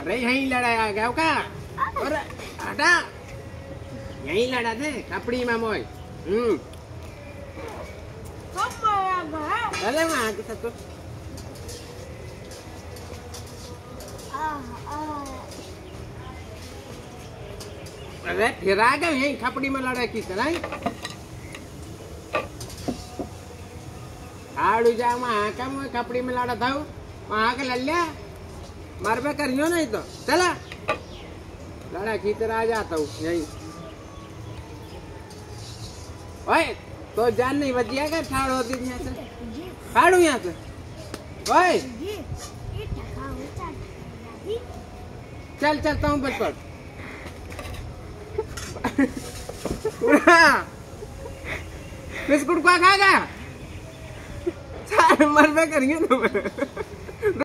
अरे यहीं लड़ाया गया का? अरे हटा यहीं लड़ा थे, कपड़ी में मोय हम्म। अरे वहाँ के सब अरे फिर आ गए यहीं खपड़ी में लड़ा की तरह आड़ू जा, वहाँ का मैं खपड़ी में लड़ा था, वहाँ के लल्ल्या मरबे करियो नहीं तो चला लड़ा तरह आ जाता हूँ यहीं ओए तो जान नहीं बचिया क्या ठाड़ होती यहाँ से फाड़ू यहाँ से ओए चल चलता हूँ बस पर बिस्कुट को खाएगा मरबे करिए तुम